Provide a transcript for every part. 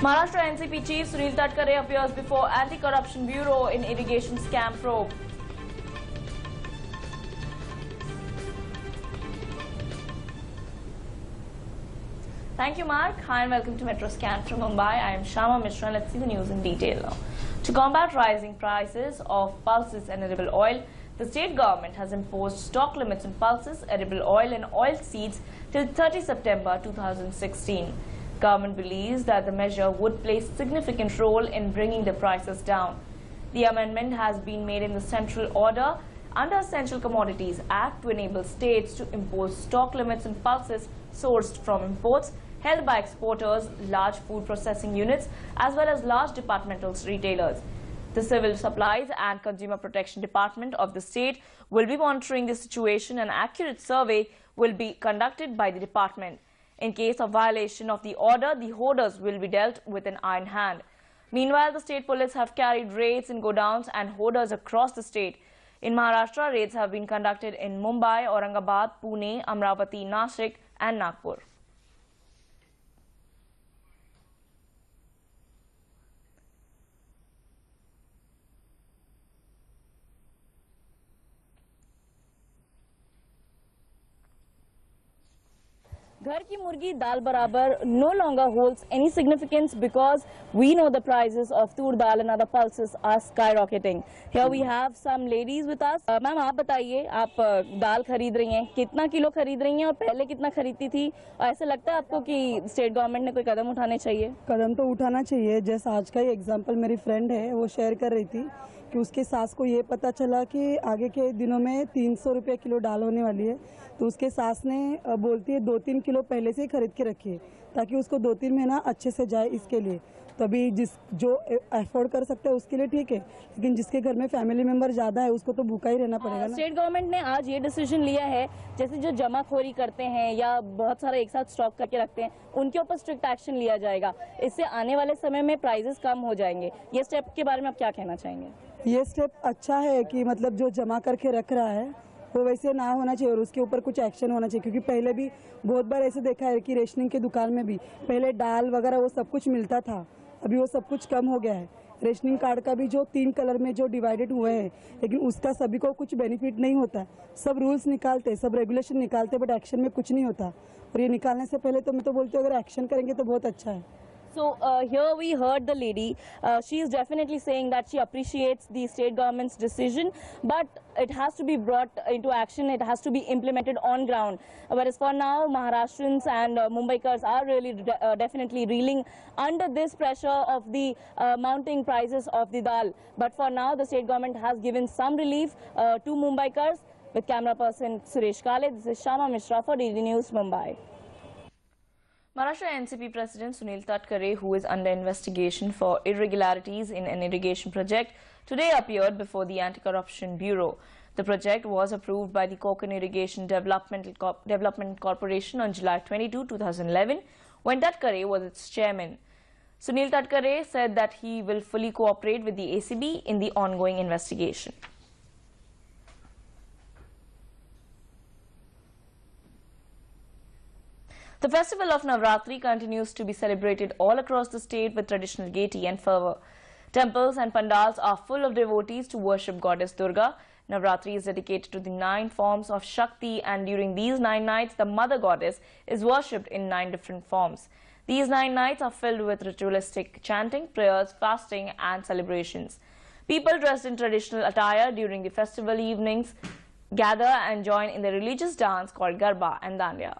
Maharashtra NCP Chief Sunil Tatkare appears before Anti-Corruption Bureau in irrigation scam probe. Thank you, Mark. Hi and welcome to Metro Scan from Mumbai. I am Shama Mishra. Let's see the news in detail now. To combat rising prices of pulses and edible oil, the state government has imposed stock limits on pulses, edible oil and oil seeds till 30 September 2016. Government believes that the measure would play significant role in bringing the prices down. The amendment has been made in the central order under Essential Commodities Act to enable states to impose stock limits on pulses sourced from imports held by exporters, large food processing units, as well as large departmental retailers. The Civil Supplies and Consumer Protection Department of the state will be monitoring the situation and accurate survey will be conducted by the department. In case of violation of the order, the hoarders will be dealt with an iron hand. Meanwhile, the state police have carried raids in godowns and hoarders across the state. In Maharashtra, raids have been conducted in Mumbai, Aurangabad, Pune, Amravati, Nashik and Nagpur. घर की मुर्गी दाल बराबर no longer hold any significance because we know the prices of toor dal and other pulses are skyrocketing here we have some ladies with us ma'am आप बताइए, आप uh, दाल खरीद रही हैं। कितना किलो खरीद रही हैं और पहले कितना खरीदती थी? और ऐसा लगता है आपको कि स्टेट गवर्नमेंट ने कोई कदम उठाने चाहिए? कदम तो उठाना चाहिए। जैसा आज का ही एग्ज़ाम्पल मेरी फ्रेंड है, वो शेयर कर रही थी कि उसके सास को ये पता चला कि आगे के दिनों में तीन सौ रुपये किलो डाल होने वाली है। तो उसके सास ने बोलती है, दो तीन किलो पहले से ही खरीद के रखी है ताकि उसको दो तीन महीना अच्छे से जाए इसके लिए। तो अभी जिस जो अफोर्ड कर सकते हैं उसके लिए ठीक है लेकिन जिसके घर में फैमिली मेंबर ज़्यादा है उसको तो भूखा ही रहना पड़ेगा स्टेट गवर्नमेंट ने आज ये डिसीज़न लिया है जैसे जो जमाखोरी करते हैं या बहुत सारा एक साथ स्टॉक करके रखते हैं उनके ऊपर स्ट्रिक्ट एक्शन लिया जाएगा। इससे आने वाले समय में प्राइजेस कम हो जाएँगे। ये स्टेप के बारे में आप क्या कहना चाहेंगे? ये स्टेप अच्छा है कि मतलब जो जमा करके रख रहा है वो वैसे ना होना चाहिए और उसके ऊपर कुछ एक्शन होना चाहिए, क्योंकि पहले भी बहुत बार ऐसे देखा है कि रेशनिंग की दुकान में भी पहले दाल वगैरह वो सब कुछ मिलता था, अभी वो सब कुछ कम हो गया है। रेशनिंग कार्ड का भी जो तीन कलर में जो डिवाइडेड हुए हैं, लेकिन उसका सभी को कुछ बेनिफिट नहीं होता। सब रूल्स निकालते, सब रेगुलेशन निकालते बट एक्शन में कुछ नहीं होता। और ये निकालने से पहले तो मैं तो बोलती हूँ, अगर एक्शन करेंगे तो बहुत अच्छा है। So uh, here we heard the lady. Uh, she is definitely saying that she appreciates the state government's decision, but it has to be brought into action. It has to be implemented on ground. Whereas for now, Maharashtrians and uh, Mumbaikars are really de- uh, definitely reeling under this pressure of the uh, mounting prices of the dal. But for now, the state government has given some relief uh, to Mumbaikars. With camera person Suresh Kale, this is Shama Mishra for DD News, Mumbai. Maharashtra NCP President Sunil Tatkare, who is under investigation for irregularities in an irrigation project, today appeared before the Anti-Corruption Bureau. The project was approved by the Konkan Irrigation Development, Development Corporation on July 22, 2011, when Tatkare was its chairman. Sunil Tatkare said that he will fully cooperate with the ACB in the ongoing investigation. The festival of Navratri continues to be celebrated all across the state with traditional gaiety and fervor. Temples and pandals are full of devotees to worship goddess Durga. Navratri is dedicated to the nine forms of Shakti and during these nine nights the mother goddess is worshipped in nine different forms. These nine nights are filled with ritualistic chanting, prayers, fasting and celebrations. People dressed in traditional attire during the festival evenings gather and join in the religious dance called Garba and Dandiya.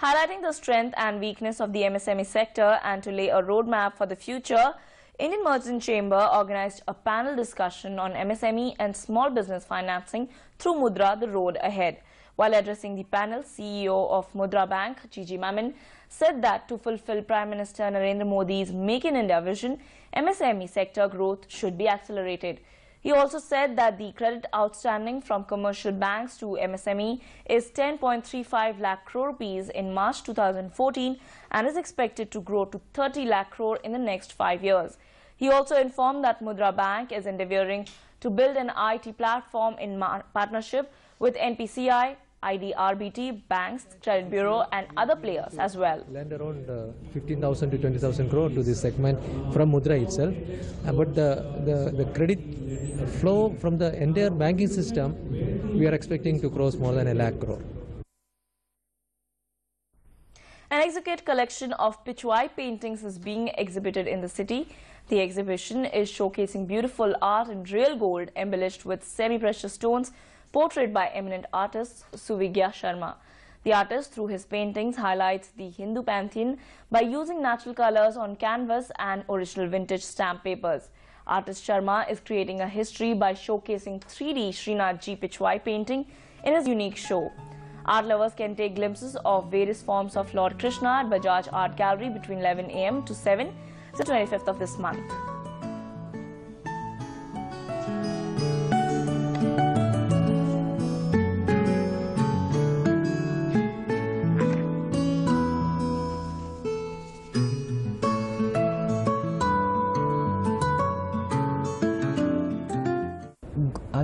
Highlighting the strength and weakness of the MSME sector and to lay a roadmap for the future, Indian Merchant Chamber organized a panel discussion on MSME and small business financing through Mudra, the road ahead. While addressing the panel, CEO of Mudra Bank, Jiji Mammen, said that to fulfill Prime Minister Narendra Modi's Make in India vision, MSME sector growth should be accelerated. He also said that the credit outstanding from commercial banks to MSME is 10.35 lakh crore rupees in March 2014 and is expected to grow to 30 lakh crore in the next five years. He also informed that Mudra Bank is endeavoring to build an IT platform in partnership with NPCI, IDRBT, banks, credit bureau and other players as well. lend around uh, 15,000 to 20,000 crore to this segment from Mudra itself. Uh, but the, the, the credit flow from the entire banking system, we are expecting to cross more than a lakh crore. An exquisite collection of Pichwai paintings is being exhibited in the city. The exhibition is showcasing beautiful art in real gold embellished with semi-precious stones portrayed by eminent artist Suvigya Sharma. The artist, through his paintings, highlights the Hindu pantheon by using natural colors on canvas and original vintage stamp papers. Artist Sharma is creating a history by showcasing 3D Srinath Ji Pichwai painting in his unique show. Art lovers can take glimpses of various forms of Lord Krishna at Bajaj Art Gallery between 11 am to 7, the 25th of this month.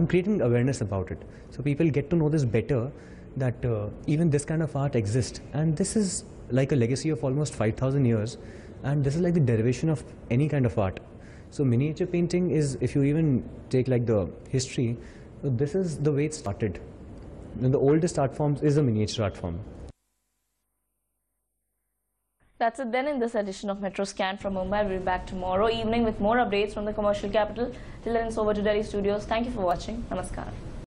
I'm creating awareness about it. So people get to know this better that uh, even this kind of art exists. And this is like a legacy of almost 5,000 years. And this is like the derivation of any kind of art. So miniature painting is, if you even take like the history, this is the way it started. And the oldest art forms is a miniature art form. That's it then in this edition of Metro Scan from Mumbai. We'll be back tomorrow evening with more updates from the commercial capital. Till then, it's over to Delhi studios. Thank you for watching. Namaskar.